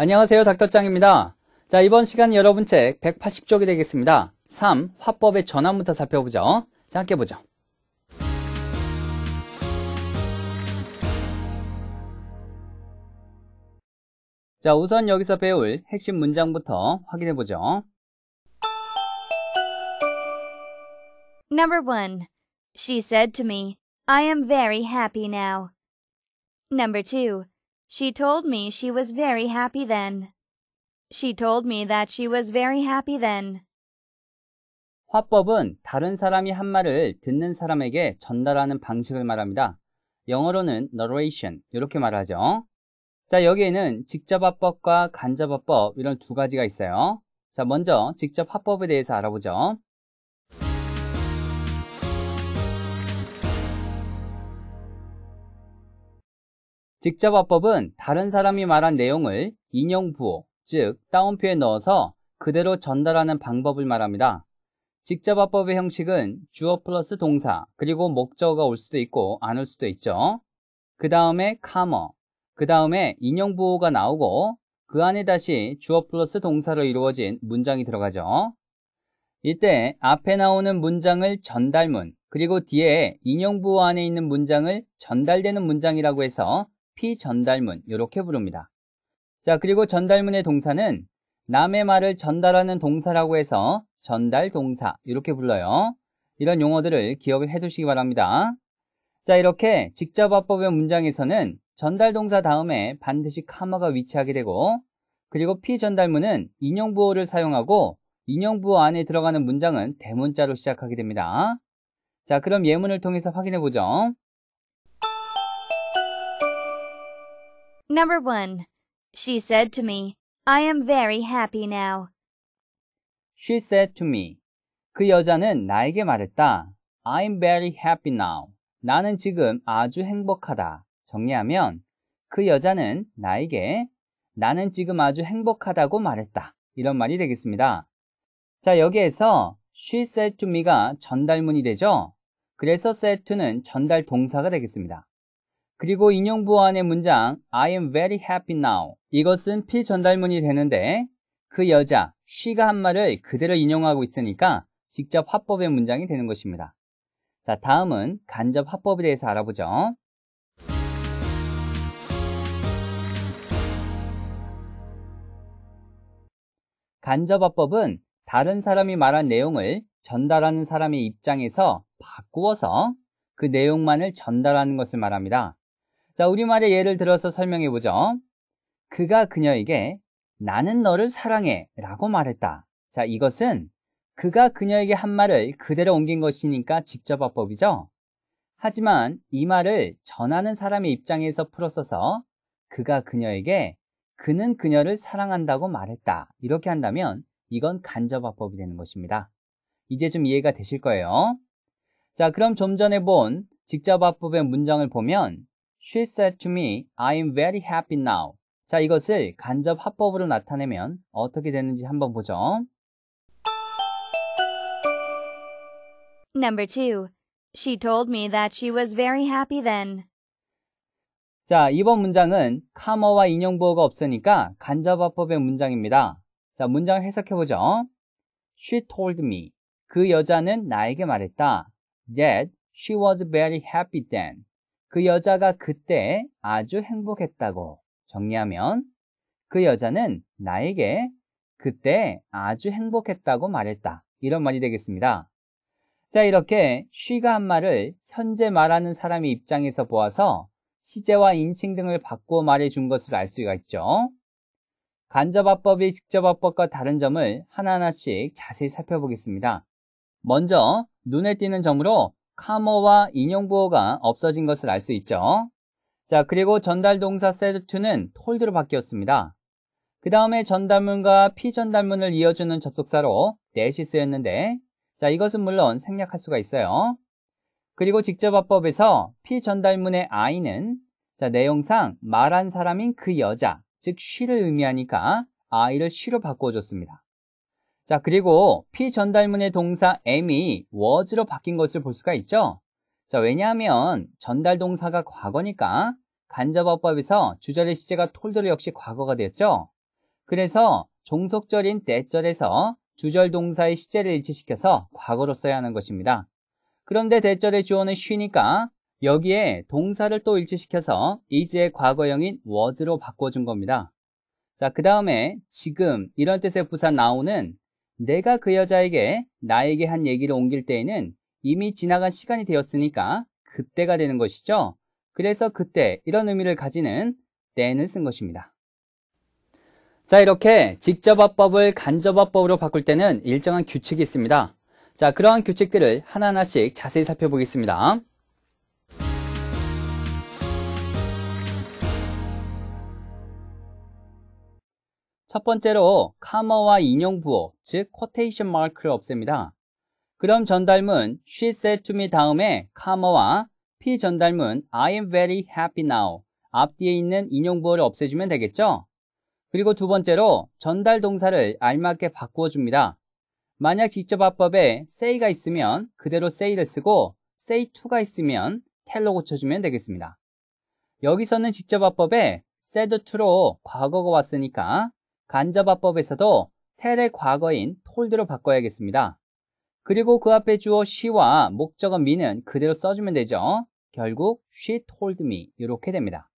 안녕하세요. 닥터짱입니다. 자, 이번 시간 여러분 책 180쪽이 되겠습니다. 3. 화법의 전환부터 살펴보죠. 자, 함께 보죠. 자, 우선 여기서 배울 핵심 문장부터 확인해 보죠. Number one, she said to me, I am very happy now. Number two, she told me she was very happy then. She told me that she was very happy then. 화법은 다른 사람이 한 말을 듣는 사람에게 전달하는 방식을 말합니다. 영어로는 narration 이렇게 말하죠. 자 여기에는 직접 화법과 간접 화법 이런 두 가지가 있어요. 자 먼저 직접 화법에 대해서 알아보죠. 직접 화법은 다른 사람이 말한 내용을 인용 부호, 즉 따옴표에 넣어서 그대로 전달하는 방법을 말합니다. 직접 화법의 형식은 주어 플러스 동사, 그리고 목적어가 올 수도 있고 안 올 수도 있죠. 그 다음에 카머, 그 다음에 인용 부호가 나오고 그 안에 다시 주어 플러스 동사로 이루어진 문장이 들어가죠. 이때 앞에 나오는 문장을 전달문, 그리고 뒤에 인용 부호 안에 있는 문장을 전달되는 문장이라고 해서 피전달문 이렇게 부릅니다. 자 그리고 전달문의 동사는 남의 말을 전달하는 동사라고 해서 전달 동사 이렇게 불러요. 이런 용어들을 기억을 해두시기 바랍니다. 자 이렇게 직접화법의 문장에서는 전달 동사 다음에 반드시 카마가 위치하게 되고 그리고 피전달문은 인용부호를 사용하고 인용부호 안에 들어가는 문장은 대문자로 시작하게 됩니다. 자 그럼 예문을 통해서 확인해 보죠. Number one, she said to me, I am very happy now. She said to me. 그 여자는 나에게 말했다. I'm very happy now. 나는 지금 아주 행복하다. 정리하면 그 여자는 나에게 나는 지금 아주 행복하다고 말했다. 이런 말이 되겠습니다. 자, 여기에서 she said to me가 전달문이 되죠? 그래서 said to는 전달 동사가 되겠습니다. 그리고 인용부 안의 문장 I am very happy now 이것은 피전달문이 되는데 그 여자 she가 한 말을 그대로 인용하고 있으니까 직접 화법의 문장이 되는 것입니다. 자 다음은 간접 화법에 대해서 알아보죠. 간접 화법은 다른 사람이 말한 내용을 전달하는 사람의 입장에서 바꾸어서 그 내용만을 전달하는 것을 말합니다. 자, 우리말의 예를 들어서 설명해 보죠. 그가 그녀에게 나는 너를 사랑해 라고 말했다. 자, 이것은 그가 그녀에게 한 말을 그대로 옮긴 것이니까 직접화법이죠. 하지만 이 말을 전하는 사람의 입장에서 풀었어서 그가 그녀에게 그는 그녀를 사랑한다고 말했다. 이렇게 한다면 이건 간접화법이 되는 것입니다. 이제 좀 이해가 되실 거예요. 자, 그럼 좀 전에 본 직접화법의 문장을 보면 She said to me, I am very happy now. 자, 이것을 간접 화법으로 나타내면 어떻게 되는지 한번 보죠. Number two, she told me that she was very happy then. 자, 이번 문장은 카머와 인용 부호가 없으니까 간접 화법의 문장입니다. 자, 문장을 해석해 보죠. She told me. 그 여자는 나에게 말했다. That she was very happy then. 그 여자가 그때 아주 행복했다고 정리하면 그 여자는 나에게 그때 아주 행복했다고 말했다. 이런 말이 되겠습니다. 자, 이렇게 쉬가 한 말을 현재 말하는 사람의 입장에서 보아서 시제와 인칭 등을 바꾸어 말해 준 것을 알 수가 있죠. 간접화법이 직접화법과 다른 점을 하나하나씩 자세히 살펴보겠습니다. 먼저 눈에 띄는 점으로 카모와 인용부호가 없어진 것을 알 수 있죠. 자, 그리고 전달 동사 said2는 told로 바뀌었습니다. 그 다음에 전달문과 피전달문을 이어주는 접속사로 that이 쓰였는데 자, 이것은 물론 생략할 수가 있어요. 그리고 직접화법에서 피전달문의 I는 자, 내용상 말한 사람인 그 여자, 즉 she를 의미하니까 I를 she로 바꿔줬습니다. 자, 그리고 피전달문의 동사 am이 was로 바뀐 것을 볼 수가 있죠. 자, 왜냐하면 전달 동사가 과거니까 간접어법에서 주절의 시제가 톨드로 역시 과거가 되었죠. 그래서 종속절인 대절에서 주절 동사의 시제를 일치시켜서 과거로 써야 하는 것입니다. 그런데 대절의 주어는 쉬니까 여기에 동사를 또 일치시켜서 is의 과거형인 was로 바꿔준 겁니다. 자, 그 다음에 지금 이런 뜻의 부사 나오는 내가 그 여자에게 나에게 한 얘기를 옮길 때에는 이미 지나간 시간이 되었으니까 그때가 되는 것이죠. 그래서 그때 이런 의미를 가지는 then을 쓴 것입니다. 자, 이렇게 직접어법을 간접어법으로 바꿀 때는 일정한 규칙이 있습니다. 자, 그러한 규칙들을 하나하나씩 자세히 살펴보겠습니다. 첫 번째로 카머와 인용 부호, 즉 코테이션 마크를 없앱니다. 그럼 전달문 she said to me 다음에 카머와 피전달문 I am very happy now 앞뒤에 있는 인용 부호를 없애주면 되겠죠? 그리고 두 번째로 전달 동사를 알맞게 바꾸어 줍니다. 만약 직접 화법에 say가 있으면 그대로 say를 쓰고 say to가 있으면 tell로 고쳐주면 되겠습니다. 여기서는 직접 화법에 said to로 과거가 왔으니까 간접화법에서도 tell의 과거인 told로 바꿔야겠습니다. 그리고 그 앞에 주어 she와 목적어 me는 그대로 써주면 되죠. 결국 she told me 이렇게 됩니다.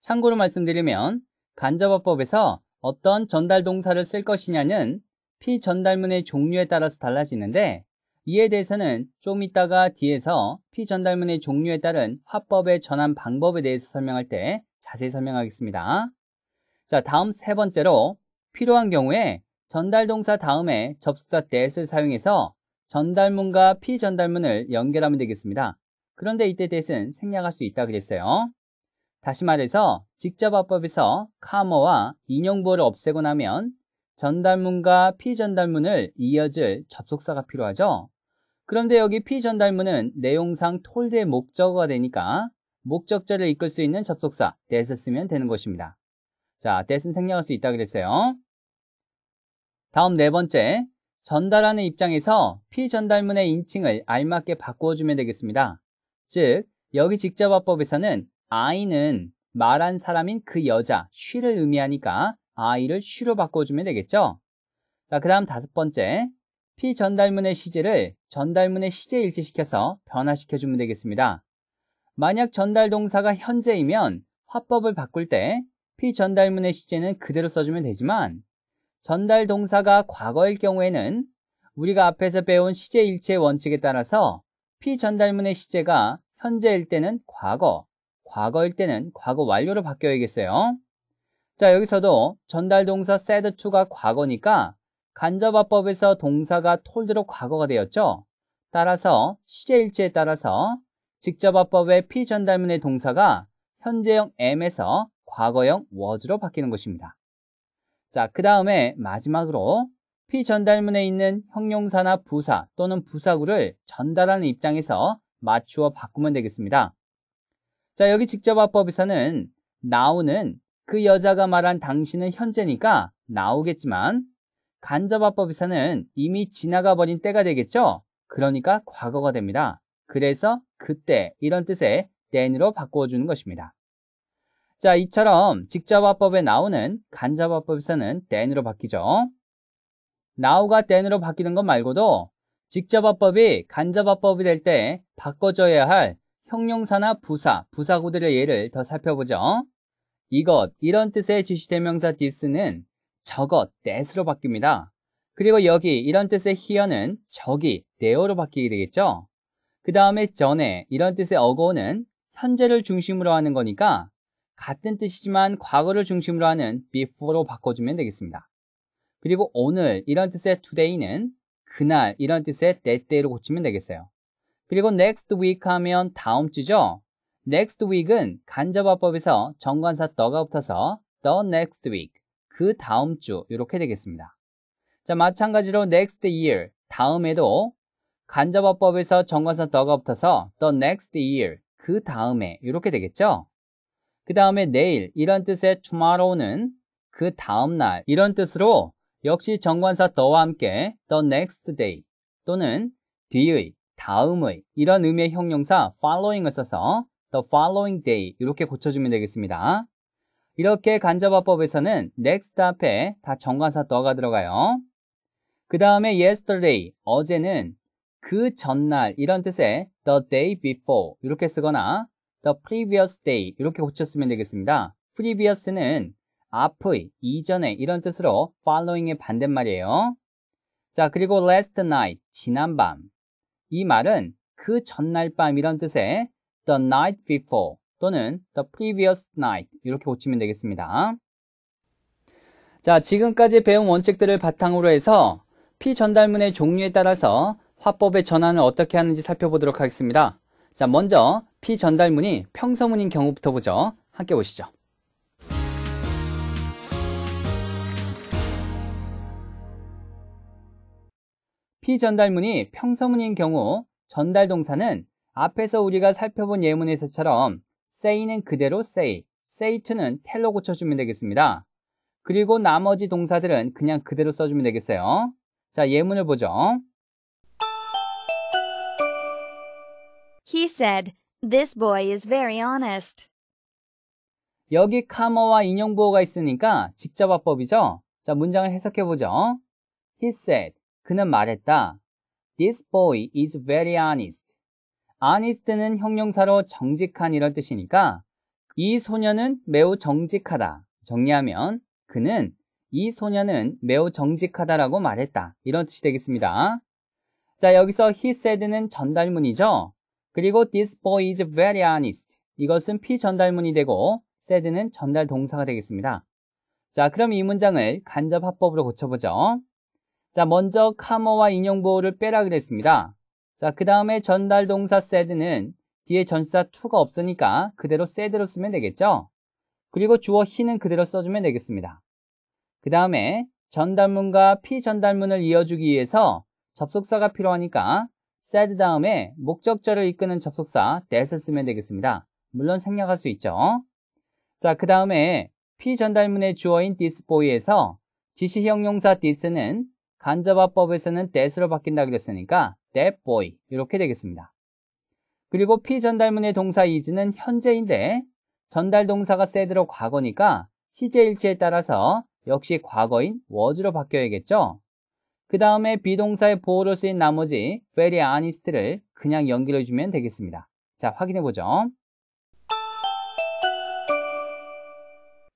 참고로 말씀드리면 간접어법에서 어떤 전달 동사를 쓸 것이냐는 피전달문의 종류에 따라서 달라지는데 이에 대해서는 좀 이따가 뒤에서 피전달문의 종류에 따른 화법의 전환 방법에 대해서 설명할 때 자세히 설명하겠습니다. 자, 다음 세 번째로 필요한 경우에 전달 동사 다음에 접속사 that을 사용해서 전달문과 피전달문을 연결하면 되겠습니다. 그런데 이때 that은 생략할 수 있다 그랬어요. 다시 말해서 직접 화법에서 카머와 인용부호를 없애고 나면 전달문과 피전달문을 이어줄 접속사가 필요하죠. 그런데 여기 피전달문은 내용상 톨드의 목적어가 되니까 목적절을 이끌 수 있는 접속사 that을 쓰면 되는 것입니다. 자, that은 생략할 수 있다 그랬어요. 다음 네 번째, 전달하는 입장에서 피전달문의 인칭을 알맞게 바꾸어 주면 되겠습니다. 즉, 여기 직접화법에서는 I는 말한 사람인 그 여자, she를 의미하니까 I를 she로 바꿔주면 되겠죠? 자, 그 다음 다섯 번째. 피전달문의 시제를 전달문의 시제에 일치시켜서 변화시켜주면 되겠습니다. 만약 전달 동사가 현재이면 화법을 바꿀 때 피전달문의 시제는 그대로 써주면 되지만 전달 동사가 과거일 경우에는 우리가 앞에서 배운 시제 일치의 원칙에 따라서 피전달문의 시제가 현재일 때는 과거, 과거일 때는 과거 완료로 바뀌어야겠어요. 자, 여기서도 전달 동사 said to가 과거니까 간접화법에서 동사가 told로 과거가 되었죠. 따라서 시제 일치에 따라서 직접화법의 피전달문의 동사가 현재형 am에서 과거형 was로 바뀌는 것입니다. 자, 그 다음에 마지막으로 피전달문에 있는 형용사나 부사 또는 부사구를 전달하는 입장에서 맞추어 바꾸면 되겠습니다. 자, 여기 직접화법에서는 나오는 그 여자가 말한 당신은 현재니까 나오겠지만 간접화법에서는 이미 지나가 버린 때가 되겠죠? 그러니까 과거가 됩니다. 그래서 그때 이런 뜻의 then으로 바꿔주는 것입니다. 자, 이처럼 직접화법에 나오는 간접화법에서는 then으로 바뀌죠. now가 then으로 바뀌는 것 말고도 직접화법이 간접화법이 될 때 바꿔줘야 할 형용사나 부사, 부사구들의 예를 더 살펴보죠. 이것, 이런 뜻의 지시대명사 this는 저것, that으로 바뀝니다. 그리고 여기 이런 뜻의 here는 저기, there로 바뀌게 되겠죠. 그 다음에 전에 이런 뜻의 ago는 현재를 중심으로 하는 거니까 같은 뜻이지만 과거를 중심으로 하는 before로 바꿔주면 되겠습니다. 그리고 오늘 이런 뜻의 today는 그날 이런 뜻의 that day로 고치면 되겠어요. 그리고 next week 하면 다음 주죠. next week은 간접화법에서 정관사 더가 붙어서 the next week, 그 다음 주 이렇게 되겠습니다. 자, 마찬가지로 next year, 다음에도 간접화법에서 정관사 더가 붙어서 the next year, 그 다음에 이렇게 되겠죠. 그 다음에 내일 이런 뜻의 tomorrow는 그 다음날 이런 뜻으로 역시 정관사 더와 함께 the next day 또는 뒤의 다음의 이런 의미의 형용사 following을 써서 the following day 이렇게 고쳐주면 되겠습니다. 이렇게 간접화법에서는 next 앞에 다 정관사 더가 들어가요. 그 다음에 yesterday, 어제는 그 전날 이런 뜻의 the day before 이렇게 쓰거나 the previous day 이렇게 고쳤으면 되겠습니다. previous는 앞의, 이전에 이런 뜻으로 following의 반대말이에요. 자, 그리고 last night, 지난밤. 이 말은 그 전날 밤 이런 뜻의 the night before 또는 the previous night 이렇게 고치면 되겠습니다. 자, 지금까지 배운 원칙들을 바탕으로 해서 피전달문의 종류에 따라서 화법의 전환을 어떻게 하는지 살펴보도록 하겠습니다. 자, 먼저 피전달문이 평서문인 경우부터 보죠. 함께 보시죠. 피전달문이 평서문인 경우 전달 동사는 앞에서 우리가 살펴본 예문에서처럼 say는 그대로 say, say to는 tell로 고쳐주면 되겠습니다. 그리고 나머지 동사들은 그냥 그대로 써주면 되겠어요. 자, 예문을 보죠. He said, This boy is very honest. 여기 카머와 인용부호가 있으니까 직접화법이죠. 자, 문장을 해석해 보죠. He said, 그는 말했다. This boy is very honest. honest는 형용사로 정직한 이런 뜻이니까 이 소녀는 매우 정직하다. 정리하면 그는 이 소녀는 매우 정직하다라고 말했다. 이런 뜻이 되겠습니다. 자, 여기서 he said는 전달문이죠. 그리고 this boy is very honest. 이것은 피전달문이 되고 said는 전달 동사가 되겠습니다. 자, 그럼 이 문장을 간접 합법으로 고쳐보죠. 자, 먼저 카머와 인용 보호를 빼라 그랬습니다. 자, 그 다음에 전달 동사 said는 뒤에 전사 to가 없으니까 그대로 said로 쓰면 되겠죠? 그리고 주어 he는 그대로 써주면 되겠습니다. 그 다음에 전달문과 피전달문을 이어주기 위해서 접속사가 필요하니까 said 다음에 목적절을 이끄는 접속사 that을 쓰면 되겠습니다. 물론 생략할 수 있죠. 자, 그 다음에 피전달문의 주어인 this boy에서 지시형 용사 this는 간접화법에서는 that으로 바뀐다 그랬으니까 that boy 이렇게 되겠습니다. 그리고 피전달문의 동사 is는 현재인데 전달 동사가 said로 과거니까 시제일치에 따라서 역시 과거인 was로 바뀌어야겠죠. 그 다음에 비동사의 보호로 쓰인 나머지 very honest를 그냥 연결해주면 되겠습니다. 자, 확인해보죠.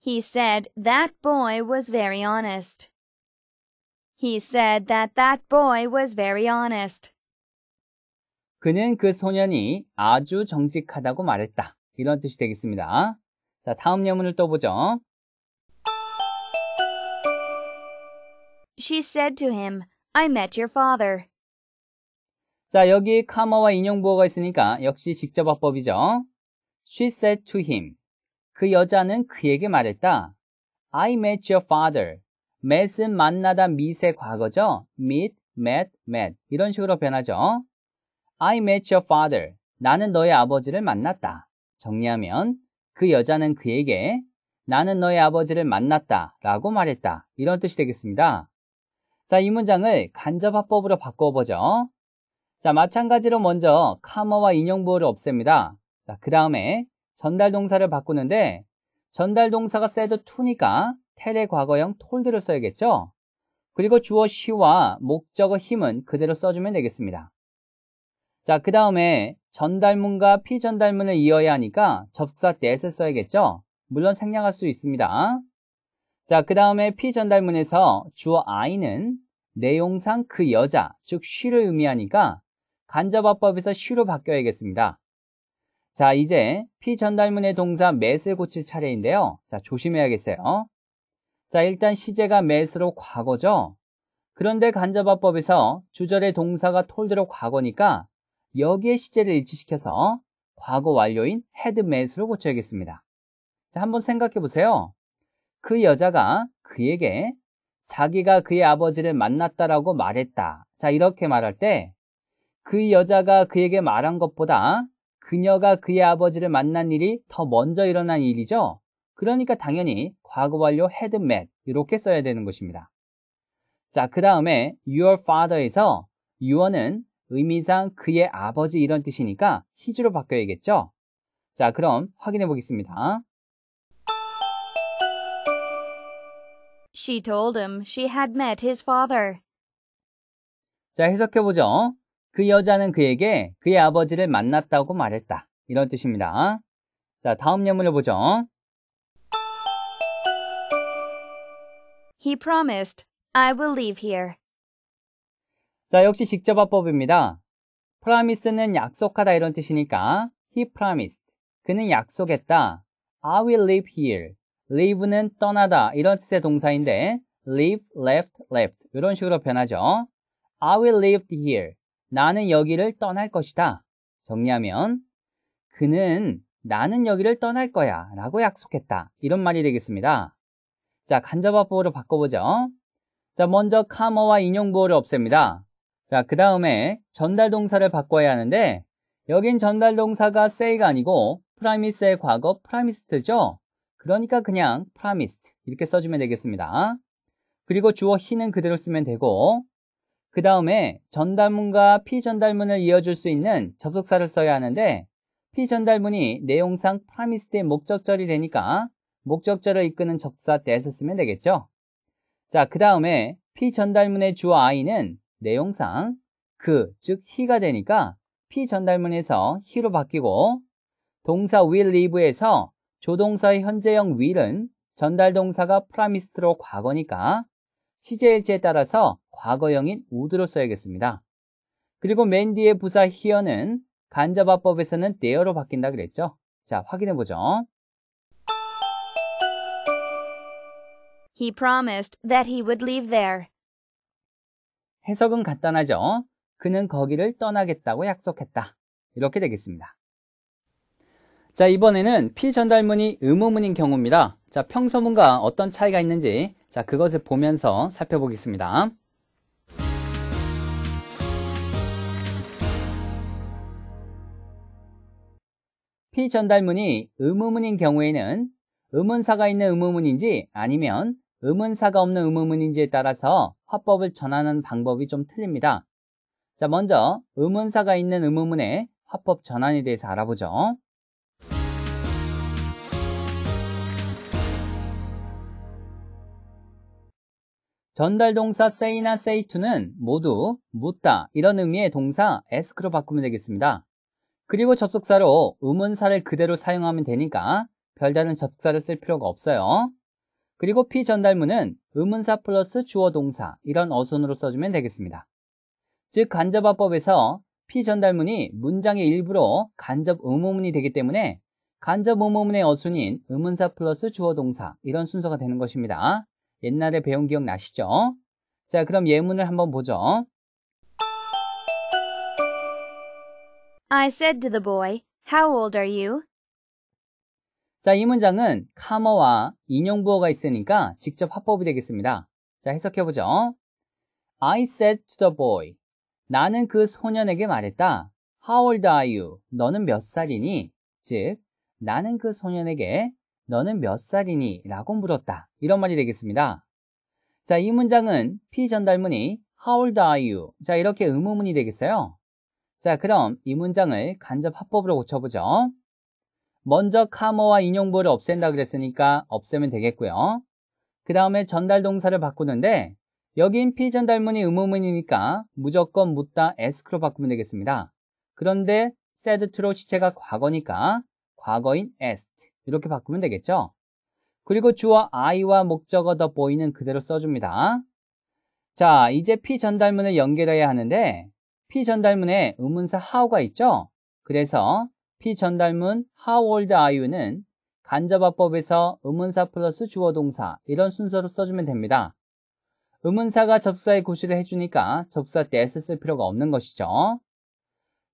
He said that boy was very honest. He said that that boy was very honest. 그는 그 소년이 아주 정직하다고 말했다. 이런 뜻이 되겠습니다. 자, 다음 예문을 또 보죠. She said to him, I met your father. 자, 여기 카머와 인용부호가 있으니까 역시 직접화법이죠. She said to him. 그 여자는 그에게 말했다. I met your father. met은 만나다 meet의 과거죠. meet, met, met 이런 식으로 변하죠. I met your father. 나는 너의 아버지를 만났다. 정리하면 그 여자는 그에게 나는 너의 아버지를 만났다 라고 말했다. 이런 뜻이 되겠습니다. 자, 이 문장을 간접화법으로 바꿔보죠. 자, 마찬가지로 먼저 카머와 인용부호를 없앱니다. 자, 그 다음에 전달 동사를 바꾸는데 전달 동사가 said to니까 텔의 과거형 told를 써야겠죠? 그리고 주어 she와 목적어 힘은 그대로 써주면 되겠습니다. 자, 그 다음에 전달문과 피전달문을 이어야 하니까 접사 that을 써야겠죠? 물론 생략할 수 있습니다. 자, 그 다음에 피전달문에서 주어 I는 내용상 그 여자, 즉 she를 의미하니까 간접화법에서 she로 바뀌어야겠습니다. 자, 이제 피전달문의 동사 met을 고칠 차례인데요. 자, 조심해야겠어요. 자, 일단 시제가 met으로 과거죠. 그런데 간접화법에서 주절의 동사가 톨드로 과거니까 여기에 시제를 일치시켜서 과거 완료인 had met으로 고쳐야겠습니다. 자, 한번 생각해 보세요. 그 여자가 그에게 자기가 그의 아버지를 만났다라고 말했다. 자, 이렇게 말할 때 그 여자가 그에게 말한 것보다 그녀가 그의 아버지를 만난 일이 더 먼저 일어난 일이죠. 그러니까 당연히 과거 완료 had met 이렇게 써야 되는 것입니다. 자, 그 다음에 your father에서 your는 의미상 그의 아버지 이런 뜻이니까 his로 바뀌어야겠죠. 자, 그럼 확인해 보겠습니다. She told him she had met his father. 자, 해석해보죠. 그 여자는 그에게 그의 아버지를 만났다고 말했다. 이런 뜻입니다. 자, 다음 예문을 보죠. He promised, I will leave here. 자, 역시 직접화법입니다. promise는 약속하다 이런 뜻이니까 he promised. 그는 약속했다. I will live here. Live는 떠나다 이런 뜻의 동사인데 live, left, left 이런 식으로 변하죠. I will live here. 나는 여기를 떠날 것이다. 정리하면 그는 나는 여기를 떠날 거야 라고 약속했다. 이런 말이 되겠습니다. 자, 간접화법으로 바꿔보죠. 자, 먼저 콤마와 인용부호를 없앱니다. 자, 그 다음에 전달 동사를 바꿔야 하는데 여긴 전달 동사가 say가 아니고 promise의 과거 promised죠. 그러니까 그냥 promised 이렇게 써주면 되겠습니다. 그리고 주어 he는 그대로 쓰면 되고 그 다음에 전달문과 피전달문을 이어줄 수 있는 접속사를 써야 하는데 피전달문이 내용상 promised의 목적절이 되니까 목적절을 이끄는 접사 that을 쓰면 되겠죠. 자, 그 다음에 피전달문의 주어 I는 내용상 그, 즉 he가 되니까 피전달문에서 he로 바뀌고 동사 will live에서 조동사의 현재형 will은 전달동사가 promised로 과거니까 시제일지에 따라서 과거형인 would로 써야겠습니다. 그리고 맨 뒤에 부사 here는 간접화법에서는 there로 바뀐다 그랬죠? 자, 확인해 보죠. He promised that he would leave there. 해석은 간단하죠? 그는 거기를 떠나겠다고 약속했다. 이렇게 되겠습니다. 자, 이번에는 피전달문이 의무문인 경우입니다. 자, 평소문과 어떤 차이가 있는지 자, 그것을 보면서 살펴보겠습니다. 피전달문이 의무문인 경우에는 의문사가 있는 의무문인지 아니면 의문사가 없는 의무문인지에 따라서 화법을 전하는 방법이 좀 틀립니다. 자, 먼저 의문사가 있는 의무문의 화법 전환에 대해서 알아보죠. 전달동사 say나 say to는 모두 묻다 이런 의미의 동사 ask로 바꾸면 되겠습니다. 그리고 접속사로 의문사를 그대로 사용하면 되니까 별다른 접속사를 쓸 필요가 없어요. 그리고 피전달문은 의문사 플러스 주어 동사 이런 어순으로 써주면 되겠습니다. 즉 간접화법에서 피전달문이 문장의 일부로 간접 의문문이 되기 때문에 간접 의문문의 어순인 의문사 플러스 주어 동사 이런 순서가 되는 것입니다. 옛날에 배운 기억 나시죠? 자, 그럼 예문을 한번 보죠. I said to the boy, How old are you? 자, 이 문장은 카머와 인용부어가 있으니까 직접 화법이 되겠습니다. 자, 해석해보죠. I said to the boy. 나는 그 소년에게 말했다. How old are you? 너는 몇 살이니? 즉, 나는 그 소년에게 너는 몇 살이니? 라고 물었다. 이런 말이 되겠습니다. 자, 이 문장은 피전달문이 How old are you? 자, 이렇게 의무문이 되겠어요. 자, 그럼 이 문장을 간접 합법으로 고쳐보죠. 먼저 카머와 인용부를 없앤다 그랬으니까 없애면 되겠고요. 그 다음에 전달 동사를 바꾸는데 여긴 피전달문이 의무문이니까 무조건 묻다 ask로 바꾸면 되겠습니다. 그런데 said to로 시체가 과거니까 과거인 asked 이렇게 바꾸면 되겠죠. 그리고 주어 I와 목적어 더 보이는 그대로 써줍니다. 자, 이제 피전달문을 연결해야 하는데 피전달문에 의문사 how가 있죠? 그래서 피전달문 how old are you는 간접화법에서 의문사 플러스 주어 동사 이런 순서로 써주면 됩니다. 의문사가 접사의 구실을 해주니까 접사 that을 쓸 필요가 없는 것이죠.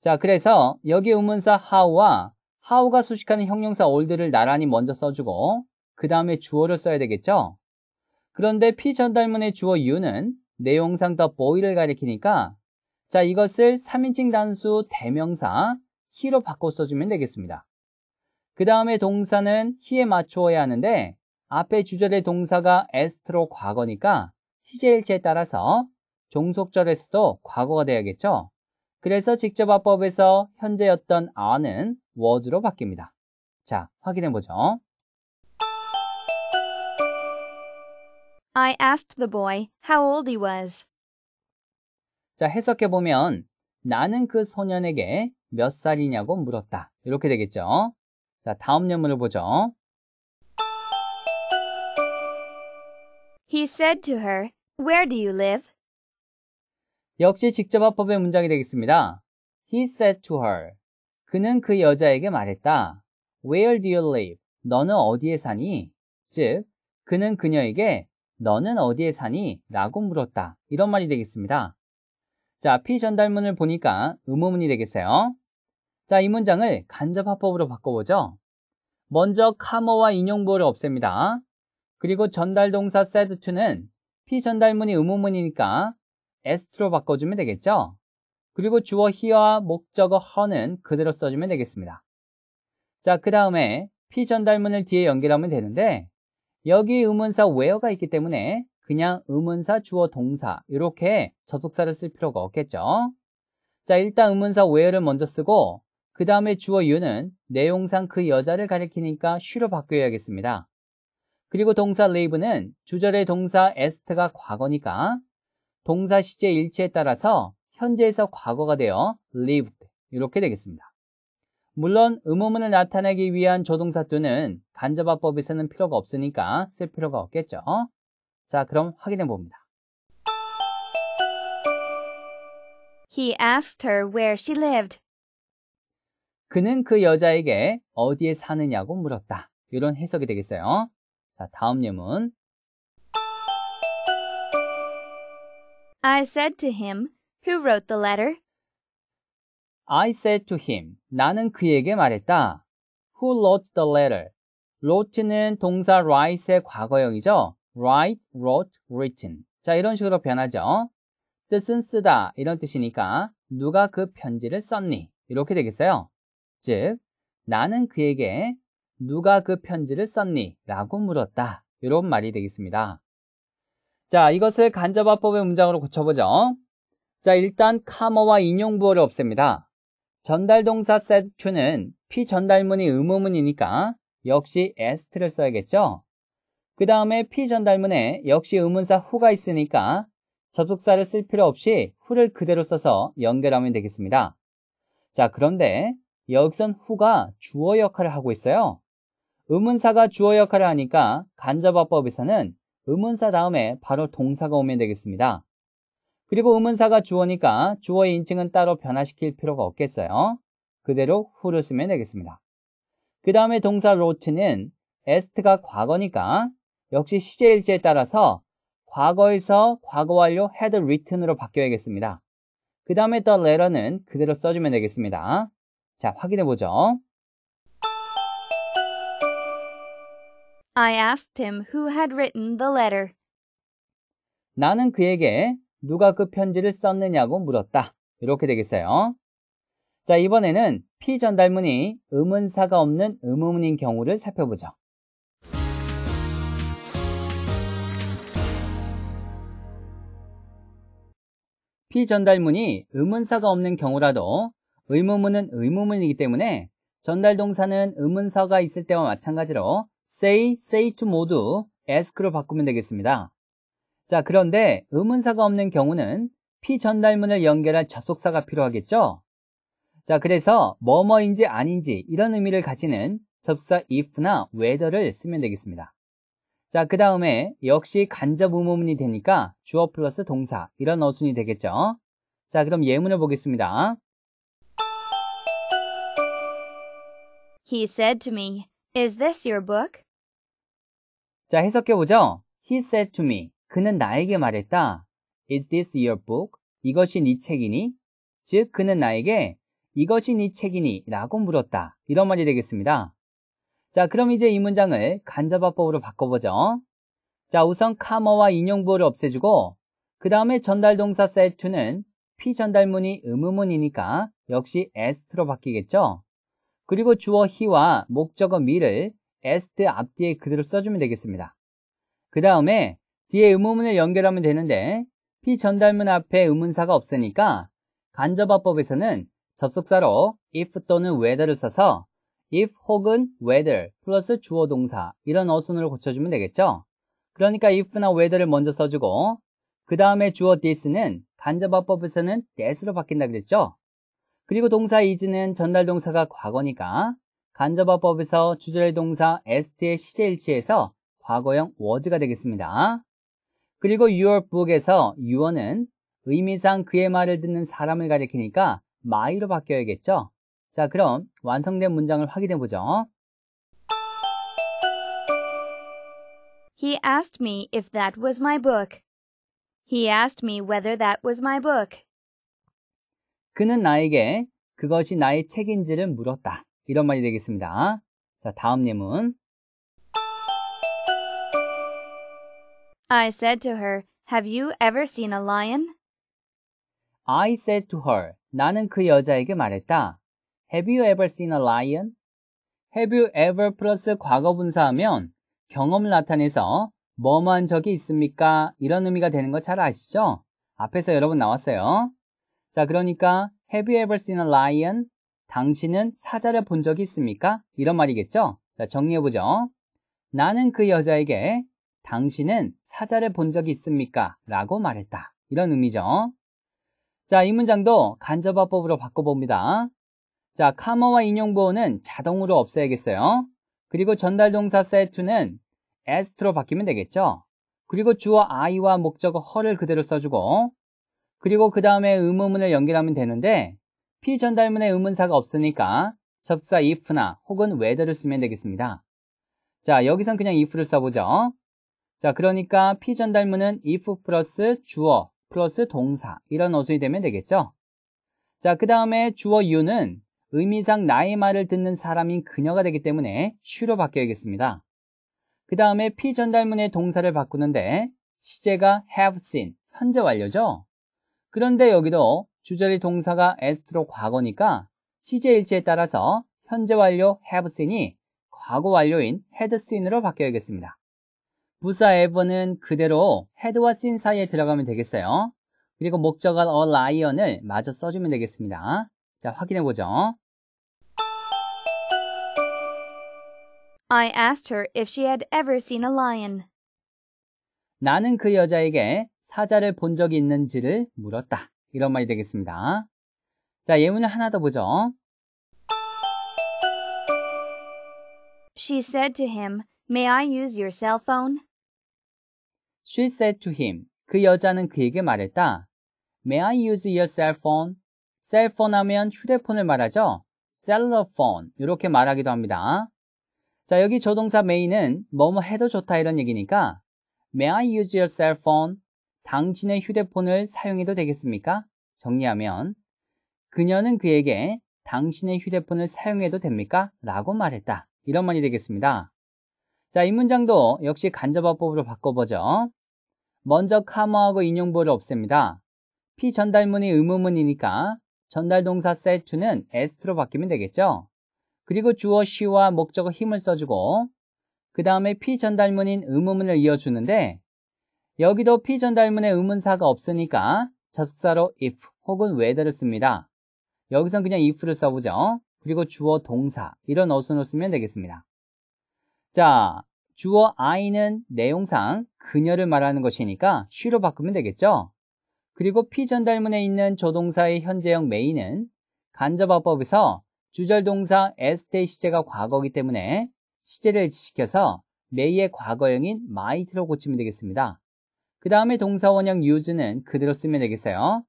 자, 그래서 여기 의문사 how와 how가 수식하는 형용사 old를 나란히 먼저 써주고 그 다음에 주어를 써야 되겠죠? 그런데 피전달문의 주어 you는 내용상 더 boy를 가리키니까 자 이것을 3인칭 단수 대명사 he로 바꿔 써주면 되겠습니다. 그 다음에 동사는 he에 맞추어야 하는데 앞에 주절의 동사가 est로 과거니까 시제일체에 따라서 종속절에서도 과거가 돼야겠죠? 그래서 직접화법에서 현재였던 are는 was로 바뀝니다. 자, 확인해 보죠. I asked the boy how old he was. 자, 해석해 보면 나는 그 소년에게 몇 살이냐고 물었다. 이렇게 되겠죠. 자, 다음 예문을 보죠. He said to her, Where do you live? 역시 직접 화법의 문장이 되겠습니다. He said to her. 그는 그 여자에게 말했다. Where do you live? 너는 어디에 사니? 즉, 그는 그녀에게 너는 어디에 사니? 라고 물었다. 이런 말이 되겠습니다. 자, 피전달문을 보니까 의문문이 되겠어요. 자, 이 문장을 간접화법으로 바꿔보죠. 먼저 카모와 인용보를 없앱니다. 그리고 전달동사 said to는 피전달문이 의문문이니까 st로 바꿔주면 되겠죠? 그리고 주어 he와 목적어 her는 그대로 써주면 되겠습니다. 자, 그 다음에 피 전달문을 뒤에 연결하면 되는데 여기 의문사 where가 있기 때문에 그냥 의문사 주어 동사 이렇게 접속사를 쓸 필요가 없겠죠. 자, 일단 의문사 where를 먼저 쓰고 그 다음에 주어 you는 내용상 그 여자를 가리키니까 she로 바뀌어야겠습니다. 그리고 동사 live는 주절의 동사 est가 과거니까 동사 시제 일치에 따라서 현재에서 과거가 되어 lived 이렇게 되겠습니다. 물론 의문문을 나타내기 위한 조동사 또는 간접화법에서는 필요가 없으니까 쓸 필요가 없겠죠. 자, 그럼 확인해 봅니다. He asked her where she lived. 그는 그 여자에게 어디에 사느냐고 물었다. 이런 해석이 되겠어요. 자, 다음 예문. I said to him, Who wrote the letter? I said to him. 나는 그에게 말했다. Who wrote the letter? wrote는 동사 write의 과거형이죠. write, wrote, written. 자, 이런 식으로 변하죠. 뜻은 쓰다 이런 뜻이니까 누가 그 편지를 썼니? 이렇게 되겠어요. 즉, 나는 그에게 누가 그 편지를 썼니? 라고 물었다. 이런 말이 되겠습니다. 자, 이것을 간접화법의 문장으로 고쳐보죠. 자, 일단 카머와 인용부호를 없앱니다. 전달동사 said to는 피전달문이 의문문이니까 역시 est를 써야겠죠? 그 다음에 피전달문에 역시 의문사 who가 있으니까 접속사를 쓸 필요 없이 who를 그대로 써서 연결하면 되겠습니다. 자, 그런데 여기선 who가 주어 역할을 하고 있어요. 의문사가 주어 역할을 하니까 간접화법에서는 의문사 다음에 바로 동사가 오면 되겠습니다. 그리고 의문사가 주어니까 주어의 인칭은 따로 변화시킬 필요가 없겠어요. 그대로 who를 쓰면 되겠습니다. 그 다음에 동사 wrote는 est가 과거니까 역시 시제일지에 따라서 과거에서 과거 완료 had written으로 바뀌어야겠습니다. 그 다음에 the letter는 그대로 써주면 되겠습니다. 자, 확인해 보죠. I asked him who had written the letter. 나는 그에게 누가 그 편지를 썼느냐고 물었다. 이렇게 되겠어요. 자, 이번에는 피 전달문이 의문사가 없는 의문문인 경우를 살펴보죠. 피 전달문이 의문사가 없는 경우라도 의문문은 의문문이기 때문에 전달동사는 의문사가 있을 때와 마찬가지로 say, say to 모두 ask로 바꾸면 되겠습니다. 자, 그런데 의문사가 없는 경우는 피전달문을 연결할 접속사가 필요하겠죠? 자, 그래서 뭐뭐인지 아닌지 이런 의미를 가지는 접사 if나 whether를 쓰면 되겠습니다. 자, 그 다음에 역시 간접 의문문이 되니까 주어 플러스 동사 이런 어순이 되겠죠? 자, 그럼 예문을 보겠습니다. He said to me, Is this your book? 자, 해석해 보죠. He said to me. 그는 나에게 말했다. Is this your book? 이것이 네 책이니? 즉, 그는 나에게 이것이 네 책이니? 라고 물었다. 이런 말이 되겠습니다. 자, 그럼 이제 이 문장을 간접화법으로 바꿔보죠. 자, 우선 카머와 인용부호를 없애주고 그 다음에 전달동사 said to는 피전달문이 의문문이니까 역시 est로 바뀌겠죠. 그리고 주어 he와 목적어 me를 est 앞뒤에 그대로 써주면 되겠습니다. 그 다음에 뒤에 의문문을 연결하면 되는데 피전달문 앞에 의문사가 없으니까 간접화법에서는 접속사로 if 또는 whether를 써서 if 혹은 whether 플러스 주어 동사 이런 어순으로 고쳐주면 되겠죠. 그러니까 if나 whether를 먼저 써주고 그 다음에 주어 this는 간접화법에서는 that으로 바뀐다 그랬죠? 그리고 동사 is는 전달 동사가 과거니까 간접화법에서 주절 동사 st의 시제일치에서 과거형 was가 되겠습니다. 그리고 your book에서 your는 의미상 그의 말을 듣는 사람을 가리키니까 my로 바뀌어야겠죠? 자, 그럼 완성된 문장을 확인해 보죠. He asked me if that was my book. He asked me whether that was my book. 그는 나에게 그것이 나의 책인지를 물었다. 이런 말이 되겠습니다. 자, 다음 예문. I said to her, Have you ever seen a lion? I said to her. 나는 그 여자에게 말했다. Have you ever seen a lion? Have you ever 플러스 과거 분사하면 경험을 나타내서 뭐뭐한 적이 있습니까? 이런 의미가 되는 거 잘 아시죠? 앞에서 여러 분 나왔어요. 자, 그러니까 Have you ever seen a lion? 당신은 사자를 본 적이 있습니까? 이런 말이겠죠? 자, 정리해보죠. 나는 그 여자에게 당신은 사자를 본 적이 있습니까? 라고 말했다. 이런 의미죠. 자, 이 문장도 간접화법으로 바꿔봅니다. 자, 카머와 인용보호는 자동으로 없애야겠어요. 그리고 전달동사 set to는 as로 바뀌면 되겠죠. 그리고 주어 I와 목적어 her를 그대로 써주고 그리고 그 다음에 의문문을 연결하면 되는데 피전달문에 의문사가 없으니까 접사 if나 혹은 whether를 쓰면 되겠습니다. 자, 여기선 그냥 if를 써보죠. 자, 그러니까 피 전달문은 if 플러스 주어 플러스 동사 이런 어순이 되면 되겠죠. 자, 그 다음에 주어 you는 의미상 나의 말을 듣는 사람인 그녀가 되기 때문에 she로 바뀌어야겠습니다. 그 다음에 피 전달문의 동사를 바꾸는데 시제가 have seen, 현재 완료죠? 그런데 여기도 주절의 동사가 에스트로 과거니까 시제 일치에 따라서 현재 완료 have seen이 과거 완료인 had seen으로 바뀌어야겠습니다. 부사 ever는 그대로 had와 seen 사이에 들어가면 되겠어요. 그리고 목적어 a lion을 마저 써주면 되겠습니다. 자, 확인해보죠. I asked her if she had ever seen a lion. 나는 그 여자에게 사자를 본 적이 있는지를 물었다. 이런 말이 되겠습니다. 자, 예문을 하나 더 보죠. She said to him, May I use your cell phone? She said to him. 그 여자는 그에게 말했다. May I use your cell phone? 셀폰 하면 휴대폰을 말하죠. cellular phone 이렇게 말하기도 합니다. 자, 여기 조동사 may는 뭐뭐 해도 좋다 이런 얘기니까 May I use your cell phone? 당신의 휴대폰을 사용해도 되겠습니까? 정리하면 그녀는 그에게 당신의 휴대폰을 사용해도 됩니까? 라고 말했다. 이런 말이 되겠습니다. 자, 이 문장도 역시 간접화법으로 바꿔보죠. 먼저 카머하고 인용보를 없앱니다. 피전달문이 의문문이니까 전달동사 set to는 st로 바뀌면 되겠죠. 그리고 주어 she와 목적어 힘을 써주고 그 다음에 피전달문인 의문문을 이어주는데 여기도 피전달문에 의문사가 없으니까 접사로 if 혹은 whether를 씁니다. 여기선 그냥 if를 써보죠. 그리고 주어 동사 이런 어순을 쓰면 되겠습니다. 자, 주어 I는 내용상 그녀를 말하는 것이니까 she로 바꾸면 되겠죠. 그리고 피전달문에 있는 조동사의 현재형 may는 간접화법에서 주절동사 st의 시제가 과거이기 때문에 시제를 일치시켜서 may의 과거형인 might로 고치면 되겠습니다. 그 다음에 동사원형 use는 그대로 쓰면 되겠어요.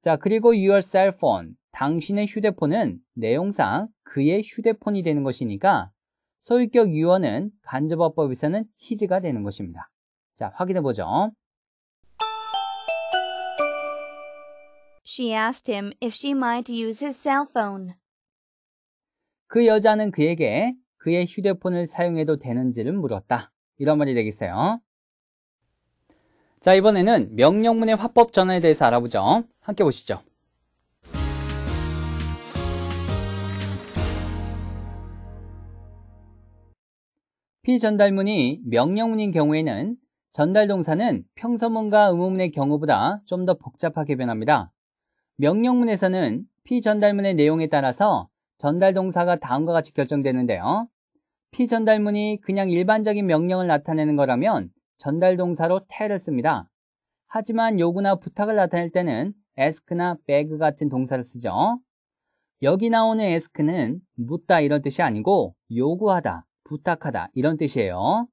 자, 그리고 your cell phone, 당신의 휴대폰은 내용상 그의 휴대폰이 되는 것이니까 소유격 유어는 간접어법에서는 his가 되는 것입니다. 자, 확인해 보죠. She asked him if she might use his cell phone. 그 여자는 그에게 그의 휴대폰을 사용해도 되는지를 물었다. 이런 말이 되겠어요. 자, 이번에는 명령문의 화법 전환에 대해서 알아보죠. 함께 보시죠. 피전달문이 명령문인 경우에는 전달 동사는 평서문과 의문문의 경우보다 좀 더 복잡하게 변합니다. 명령문에서는 피전달문의 내용에 따라서 전달 동사가 다음과 같이 결정되는데요. 피전달문이 그냥 일반적인 명령을 나타내는 거라면 전달 동사로 tell을 씁니다. 하지만 요구나 부탁을 나타낼 때는 ask나 beg 같은 동사를 쓰죠. 여기 나오는 ask는 묻다 이런 뜻이 아니고 요구하다, 부탁하다 이런 뜻이에요.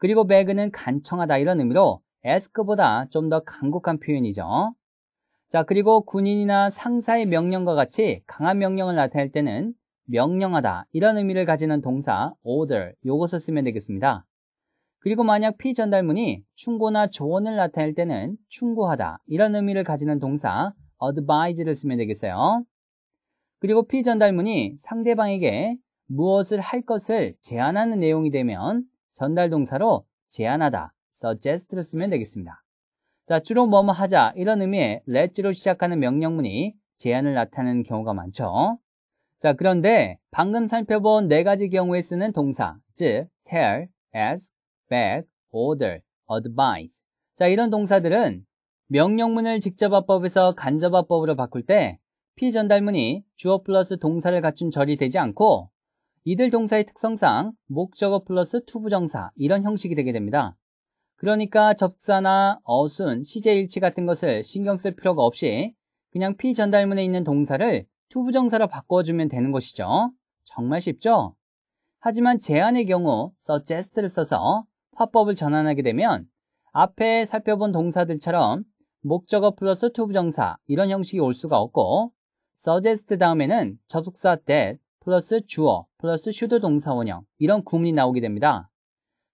그리고 beg는 간청하다 이런 의미로 ask보다 좀 더 강국한 표현이죠. 자, 그리고 군인이나 상사의 명령과 같이 강한 명령을 나타낼 때는 명령하다 이런 의미를 가지는 동사 order 요것을 쓰면 되겠습니다. 그리고 만약 피전달문이 충고나 조언을 나타낼 때는 충고하다 이런 의미를 가지는 동사 advise를 쓰면 되겠어요. 그리고 피전달문이 상대방에게 무엇을 할 것을 제안하는 내용이 되면 전달 동사로 제안하다 suggest를 쓰면 되겠습니다. 자, 주로 뭐뭐 하자 이런 의미의 let로 시작하는 명령문이 제안을 나타내는 경우가 많죠. 자, 그런데 방금 살펴본 네 가지 경우에 쓰는 동사, 즉 tell, ask, beg, order, advise. 자, 이런 동사들은 명령문을 직접화법에서 간접화법으로 바꿀 때 피전달문이 주어 플러스 동사를 갖춘 절이 되지 않고 이들 동사의 특성상 목적어 플러스 to부정사 이런 형식이 되게 됩니다. 그러니까 접속사나 어순, 시제일치 같은 것을 신경 쓸 필요가 없이 그냥 피전달문에 있는 동사를 to부정사로 바꿔주면 되는 것이죠. 정말 쉽죠? 하지만 제안의 경우 suggest를 써서 화법을 전환하게 되면 앞에 살펴본 동사들처럼 목적어 플러스 to부정사 이런 형식이 올 수가 없고 suggest 다음에는 접속사 that 플러스 주어 플러스 should 동사 원형 이런 구문이 나오게 됩니다.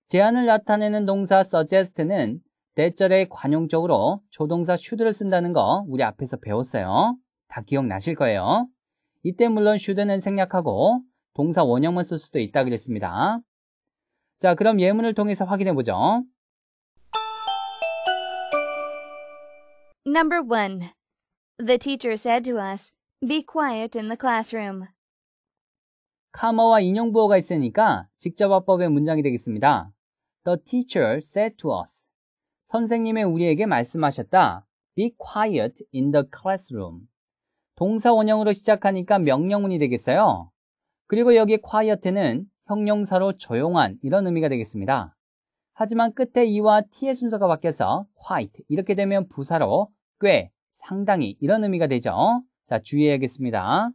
제안을 나타내는 동사 suggest는 that절에 관용적으로 조동사 should를 쓴다는 거 우리 앞에서 배웠어요. 다 기억나실 거예요. 이때 물론 should는 생략하고 동사 원형만 쓸 수도 있다 그랬습니다. 자, 그럼 예문을 통해서 확인해 보죠. Number 1. The teacher said to us, Be quiet in the classroom. 카머와 인용 부호가 있으니까 직접화법의 문장이 되겠습니다. The teacher said to us. 선생님의 우리에게 말씀하셨다. Be quiet in the classroom. 동사 원형으로 시작하니까 명령문이 되겠어요. 그리고 여기 quiet는 형용사로 조용한 이런 의미가 되겠습니다. 하지만 끝에 이와 t의 순서가 바뀌어서 quite 이렇게 되면 부사로 꽤, 상당히 이런 의미가 되죠. 자, 주의해야겠습니다.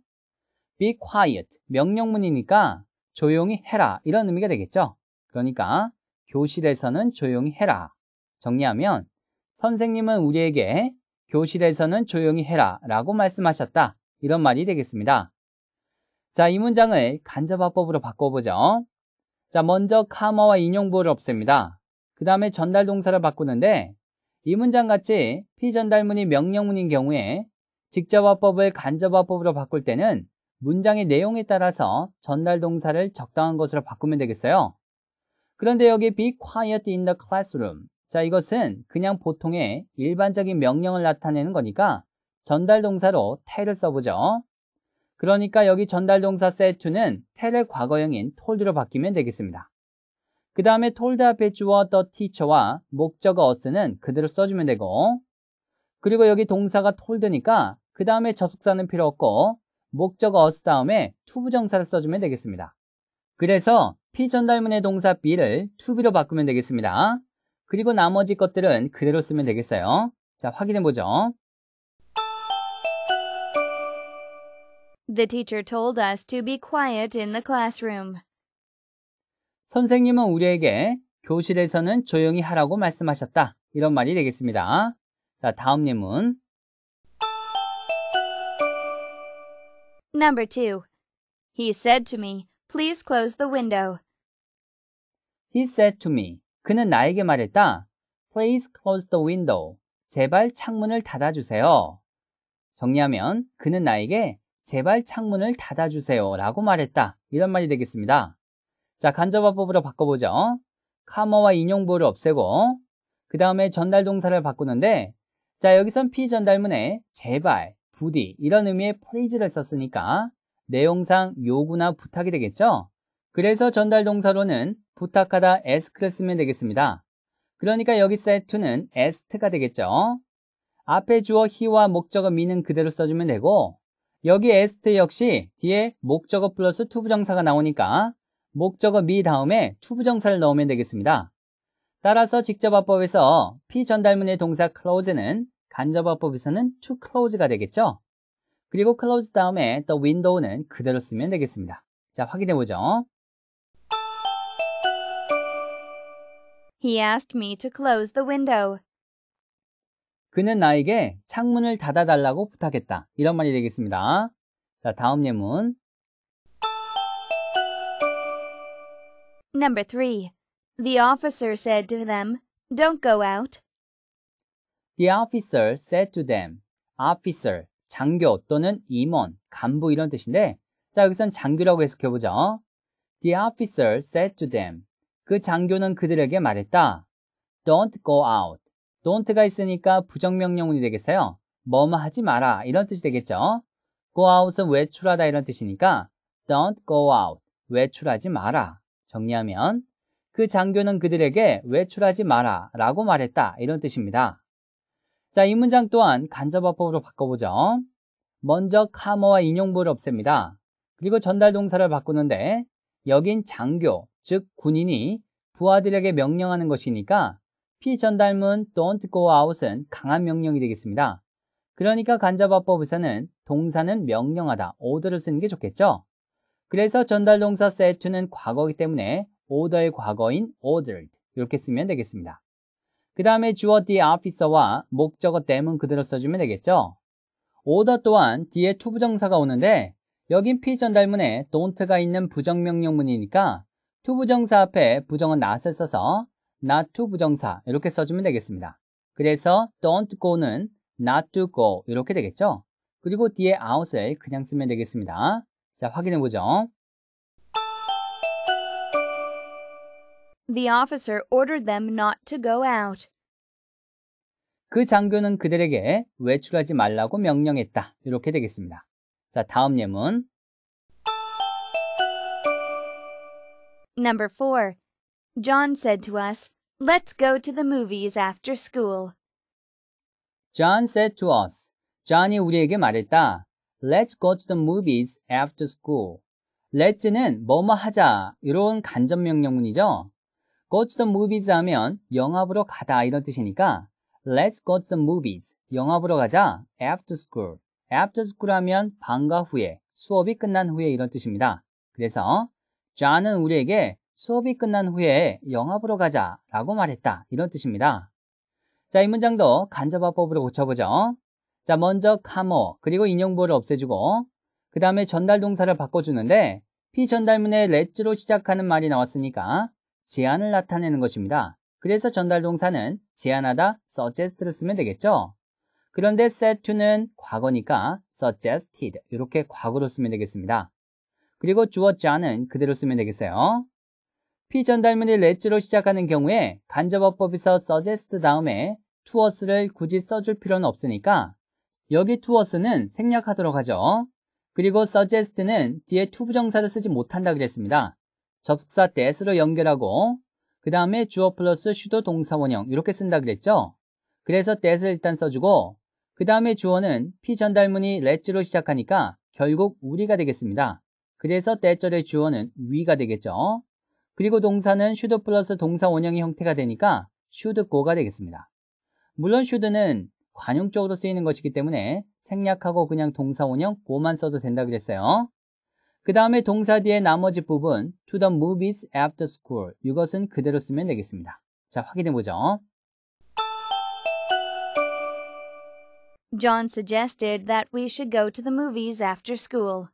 Be quiet 명령문이니까 조용히 해라 이런 의미가 되겠죠. 그러니까 교실에서는 조용히 해라. 정리하면 선생님은 우리에게 교실에서는 조용히 해라 라고 말씀하셨다. 이런 말이 되겠습니다. 자, 이 문장을 간접화법으로 바꿔보죠. 자, 먼저 카머와 인용부호를 없앱니다. 그 다음에 전달 동사를 바꾸는데 이 문장 같이 피전달문이 명령문인 경우에 직접화법을 간접화법으로 바꿀 때는 문장의 내용에 따라서 전달 동사를 적당한 것으로 바꾸면 되겠어요. 그런데 여기 be quiet in the classroom 자, 이것은 그냥 보통의 일반적인 명령을 나타내는 거니까 전달 동사로 tell을 써보죠. 그러니까 여기 전달 동사 said to는 tell의 과거형인 told로 바뀌면 되겠습니다. 그 다음에 told 앞에 주어 the teacher와 목적어 us는 그대로 써주면 되고 그리고 여기 동사가 told니까 그 다음에 접속사는 필요 없고 목적어 us 다음에 투부정사를 써주면 되겠습니다. 그래서 피 전달문의 동사 be를 to be로 바꾸면 되겠습니다. 그리고 나머지 것들은 그대로 쓰면 되겠어요. 자, 확인해 보죠. The teacher told us to be quiet in the classroom. 선생님은 우리에게 교실에서는 조용히 하라고 말씀하셨다. 이런 말이 되겠습니다. 자, 다음 예문. Number 2. He said to me, Please close the window. He said to me. 그는 나에게 말했다. Please close the window. 제발 창문을 닫아주세요. 정리하면 그는 나에게 제발 창문을 닫아주세요 라고 말했다. 이런 말이 되겠습니다. 자, 간접화법으로 바꿔보죠. 카머와 인용부를 없애고 그 다음에 전달 동사를 바꾸는데 자, 여기선 피전달문에 제발, 부디 이런 의미의 please를 썼으니까 내용상 요구나 부탁이 되겠죠? 그래서 전달 동사로는 부탁하다 ask를 쓰면 되겠습니다. 그러니까 여기 said to는 asked가 되겠죠. 앞에 주어 he와 목적어 me는 그대로 써주면 되고 여기 asked 역시 뒤에 목적어 플러스 투부정사가 나오니까 목적어 me 다음에 투부정사를 넣으면 되겠습니다. 따라서 직접화법에서 피전달문의 동사 close는 간접화법에서는 to close가 되겠죠. 그리고 close 다음에 the window는 그대로 쓰면 되겠습니다. 자, 확인해 보죠. He asked me to close the window. 그는 나에게 창문을 닫아달라고 부탁했다. 이런 말이 되겠습니다. 자, 다음 예문. Number 3. The officer said to them, Don't go out. The officer said to them. officer, 장교 또는 임원, 간부 이런 뜻인데 자, 여기선 장교라고 해석해 보죠. The officer said to them. 그 장교는 그들에게 말했다. Don't go out. don't가 있으니까 부정명령문이 되겠어요. 뭐뭐 하지 마라 이런 뜻이 되겠죠. go out은 외출하다 이런 뜻이니까 don't go out. 외출하지 마라. 정리하면 그 장교는 그들에게 외출하지 마라 라고 말했다 이런 뜻입니다. 자, 이 문장 또한 간접화법으로 바꿔보죠. 먼저 카머와 인용부를 없앱니다. 그리고 전달 동사를 바꾸는데 여긴 장교, 즉 군인이 부하들에게 명령하는 것이니까 피전달문 don't go out은 강한 명령이 되겠습니다. 그러니까 간접화법에서는 동사는 명령하다, order를 쓰는 게 좋겠죠? 그래서 전달동사 told는 과거이기 때문에 order의 과거인 ordered 이렇게 쓰면 되겠습니다. 그 다음에 주어 the officer와 목적어 them은 그대로 써주면 되겠죠? order 또한 뒤에 투부정사가 오는데 여긴 피전달문에 don't가 있는 부정명령문이니까 투부정사 앞에 부정은 not을 써서 not to 부정사 이렇게 써주면 되겠습니다. 그래서 don't go는 not to go 이렇게 되겠죠? 그리고 뒤에 out을 그냥 쓰면 되겠습니다. 자, 확인해 보죠. The officer ordered them not to go out. 그 장교는 그들에게 외출하지 말라고 명령했다. 이렇게 되겠습니다. 자, 다음 예문. Number 4. John said to us, Let's go to the movies after school. John said to us. John이 우리에게 말했다. Let's go to the movies after school. Let's는 뭐뭐 하자 이런 간접 명령문이죠. Go to the movies 하면 영화 보러 가다 이런 뜻이니까 Let's go to the movies. 영화 보러 가자. After school. After school 하면 방과 후에, 수업이 끝난 후에 이런 뜻입니다. 그래서 John은 우리에게 수업이 끝난 후에 영화 보러 가자 라고 말했다. 이런 뜻입니다. 자, 이 문장도 간접화법으로 고쳐보죠. 자, 먼저 카모, 그리고 인용보를 없애주고, 그 다음에 전달 동사를 바꿔주는데, 피전달문에 let'로 시작하는 말이 나왔으니까 제안을 나타내는 것입니다. 그래서 전달 동사는 제안하다 suggest를 쓰면 되겠죠. 그런데 said to는 과거니까 suggested 이렇게 과거로 쓰면 되겠습니다. 그리고 주어 자는 그대로 쓰면 되겠어요. 피전달문이 let'로 시작하는 경우에 간접어법에서 suggest 다음에 to us를 굳이 써줄 필요는 없으니까 여기 to us는 생략하도록 하죠. 그리고 suggest는 뒤에 to 부정사를 쓰지 못한다 그랬습니다. 접사 that으로 연결하고 그 다음에 주어 플러스 슈도 동사 원형 이렇게 쓴다 그랬죠? 그래서 that을 일단 써주고 그 다음에 주어는 피전달문이 let'로 시작하니까 결국 우리가 되겠습니다. 그래서 때절의 주어는 위가 되겠죠. 그리고 동사는 should 플러스 동사 원형의 형태가 되니까 should go가 되겠습니다. 물론 should는 관용적으로 쓰이는 것이기 때문에 생략하고 그냥 동사 원형 go만 써도 된다 그랬어요. 그 다음에 동사 뒤에 나머지 부분 to the movies after school 이것은 그대로 쓰면 되겠습니다. 자 확인해 보죠. John suggested that we should go to the movies after school.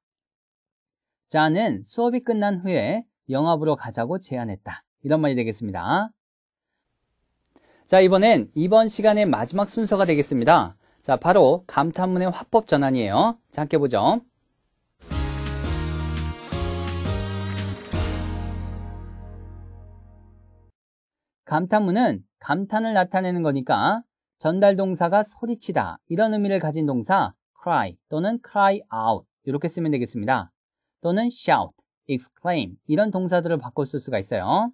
자는 수업이 끝난 후에 영화 보러 가자고 제안했다. 이런 말이 되겠습니다. 자 이번엔 이번 시간의 마지막 순서가 되겠습니다. 자 바로 감탄문의 화법 전환이에요. 자 함께 보죠. 감탄문은 감탄을 나타내는 거니까 전달 동사가 소리치다 이런 의미를 가진 동사 cry 또는 cry out 이렇게 쓰면 되겠습니다. 또는 shout, exclaim 이런 동사들을 바꿔 쓸 수가 있어요.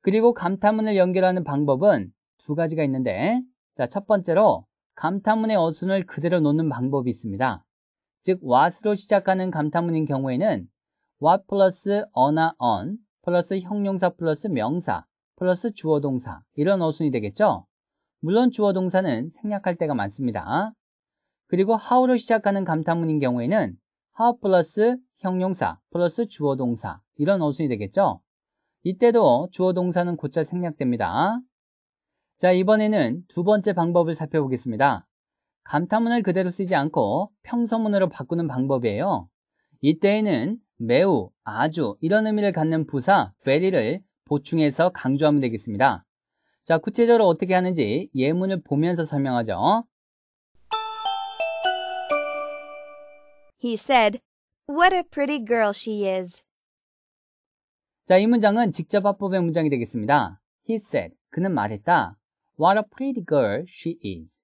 그리고 감탄문을 연결하는 방법은 두 가지가 있는데 자, 첫 번째로 감탄문의 어순을 그대로 놓는 방법이 있습니다. 즉 what으로 시작하는 감탄문인 경우에는 what 플러스 a나 an 플러스 형용사 플러스 명사 플러스 주어 동사 이런 어순이 되겠죠? 물론 주어 동사는 생략할 때가 많습니다. 그리고 how로 시작하는 감탄문인 경우에는 how 플러스 형용사 플러스 주어 동사 이런 어순이 되겠죠? 이때도 주어 동사는 곧잘 생략됩니다. 자, 이번에는 두 번째 방법을 살펴보겠습니다. 감탄문을 그대로 쓰지 않고 평서문으로 바꾸는 방법이에요. 이때에는 매우, 아주 이런 의미를 갖는 부사 very를 보충해서 강조하면 되겠습니다. 자, 구체적으로 어떻게 하는지 예문을 보면서 설명하죠. He said, What a pretty girl she is. 자, 이 문장은 직접 화법의 문장이 되겠습니다. He said, 그는 말했다. What a pretty girl she is.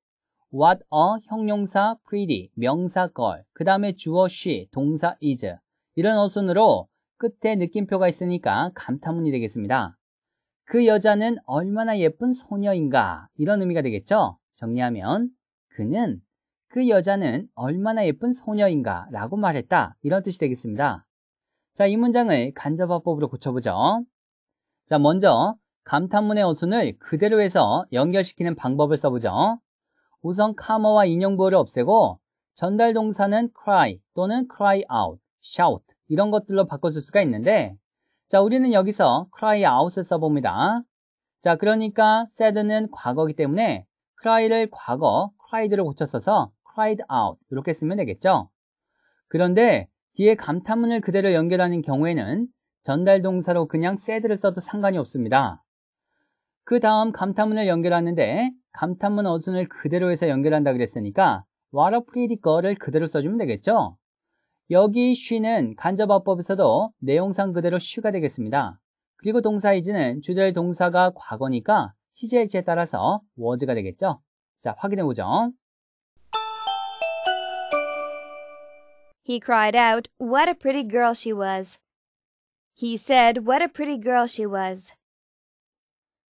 What a 형용사 pretty, 명사 girl, 그 다음에 주어 she, 동사 is. 이런 어순으로 끝에 느낌표가 있으니까 감탄문이 되겠습니다. 그 여자는 얼마나 예쁜 소녀인가 이런 의미가 되겠죠? 정리하면 그는 그 여자는 얼마나 예쁜 소녀인가 라고 말했다 이런 뜻이 되겠습니다. 자, 이 문장을 간접화법으로 고쳐보죠. 자, 먼저 감탄문의 어순을 그대로 해서 연결시키는 방법을 써보죠. 우선 카머와 인용부호를 없애고 전달 동사는 cry 또는 cry out, shout 이런 것들로 바꿔줄 수가 있는데 자, 우리는 여기서 cry out을 써봅니다. 자, 그러니까 said는 과거이기 때문에 cry를 과거, cried로 고쳐 써서 cried out 이렇게 쓰면 되겠죠. 그런데 뒤에 감탄문을 그대로 연결하는 경우에는 전달 동사로 그냥 said를 써도 상관이 없습니다. 그 다음 감탄문을 연결하는데 감탄문 어순을 그대로 해서 연결한다 그랬으니까 what a pretty girl을 그대로 써주면 되겠죠. 여기 she는 간접화법에서도 내용상 그대로 she가 되겠습니다. 그리고 동사 is는 주될 동사가 과거니까 시제일지에 따라서 was가 되겠죠. 자, 확인해 보죠. He cried out, What a pretty girl she was. He said, What a pretty girl she was.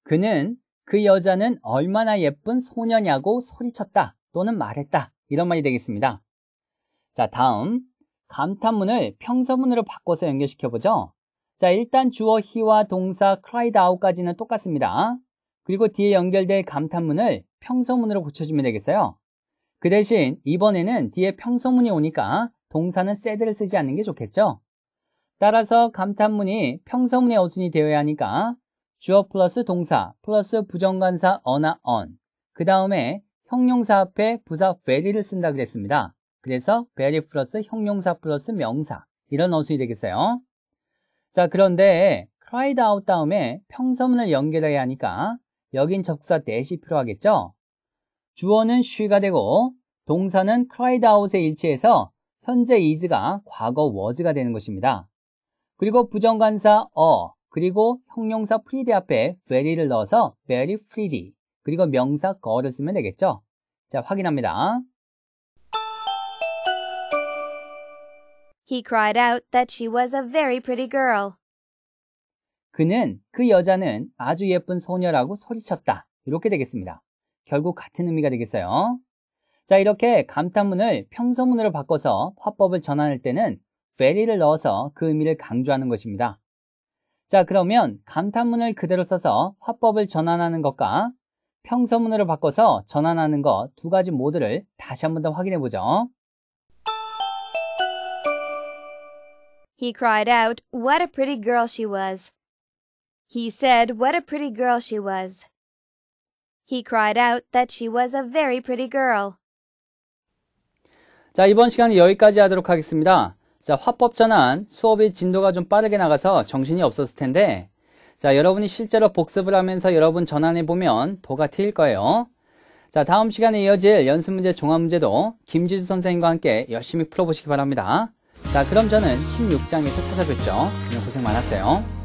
그는 그 여자는 얼마나 예쁜 소녀냐고 소리쳤다 또는 말했다 이런 말이 되겠습니다. 자 다음 감탄문을 평서문으로 바꿔서 연결시켜 보죠. 자 일단 주어 he와 동사 cried out까지는 똑같습니다. 그리고 뒤에 연결될 감탄문을 평서문으로 고쳐주면 되겠어요. 그 대신 이번에는 뒤에 평서문이 오니까 동사는 said를 쓰지 않는 게 좋겠죠. 따라서 감탄문이 평서문의 어순이 되어야 하니까 주어 플러스 동사 플러스 부정관사 어나 on 그 다음에 형용사 앞에 부사 very를 쓴다 그랬습니다. 그래서 very 플러스 형용사 플러스 명사 이런 어순이 되겠어요. 자 그런데 cried out 다음에 평서문을 연결해야 하니까 여긴 접사 대시 필요하겠죠. 주어는 she가 되고 동사는 cried out에 일치해서 현재 is가 과거 was가 되는 것입니다. 그리고 부정관사 어 그리고 형용사 pretty 앞에 very를 넣어서 very pretty 그리고 명사 go를 쓰면 되겠죠. 자 확인합니다. He cried out that she was a very pretty girl. 그는 그 여자는 아주 예쁜 소녀라고 소리쳤다. 이렇게 되겠습니다. 결국 같은 의미가 되겠어요. 자 이렇게 감탄문을 평서문으로 바꿔서 화법을 전환할 때는 very를 넣어서 그 의미를 강조하는 것입니다. 자 그러면 감탄문을 그대로 써서 화법을 전환하는 것과 평서문으로 바꿔서 전환하는 것 두 가지 모드를 다시 한 번 더 확인해 보죠. He cried out, What a pretty girl she was. He said, What a pretty girl she was. He cried out that she was a very pretty girl. 자 이번 시간은 여기까지 하도록 하겠습니다. 자 화법 전환 수업의 진도가 좀 빠르게 나가서 정신이 없었을 텐데 자 여러분이 실제로 복습을 하면서 여러분 전환해 보면 도가 트일 거예요. 자 다음 시간에 이어질 연습 문제 종합 문제도 김지수 선생님과 함께 열심히 풀어보시기 바랍니다. 자 그럼 저는 16장에서 찾아뵙죠. 고생 많았어요.